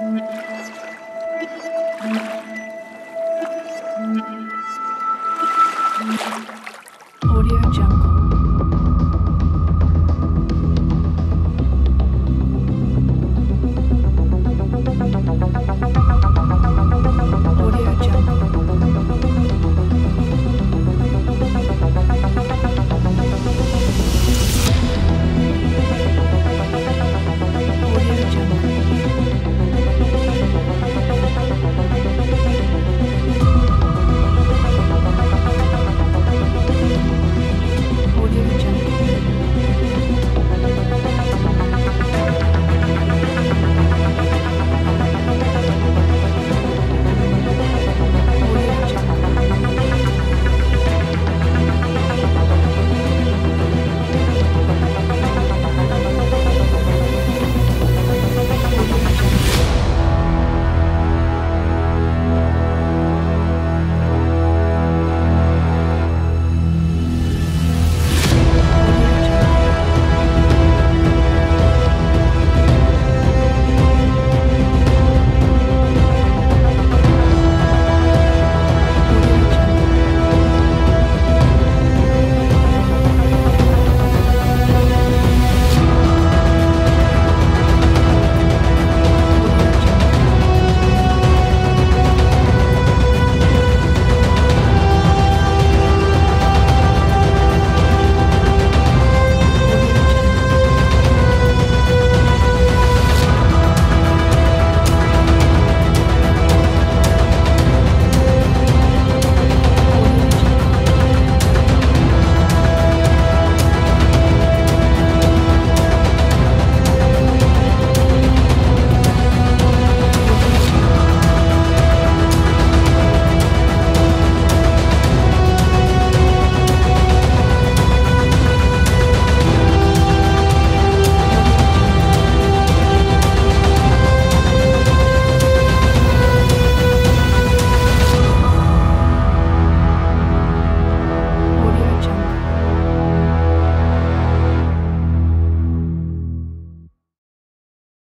Audio Jungle.